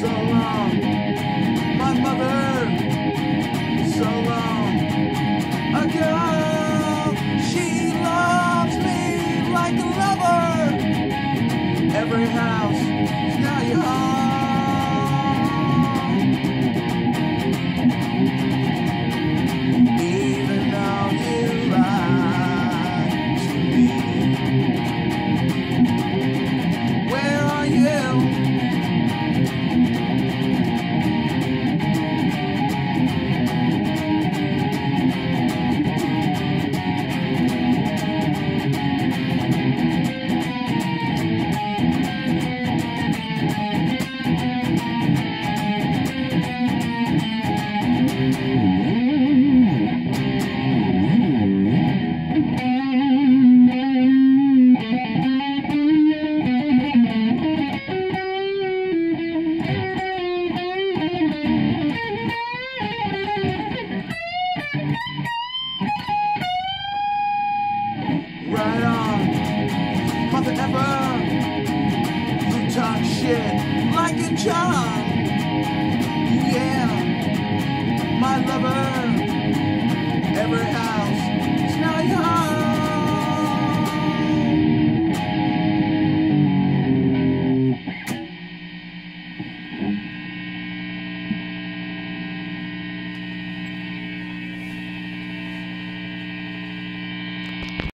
So long, my mother. So long ago, she loves me like a lover. Every house is now your home. right on. Mother ever, you talk shit like a child. Yeah, my lover ever.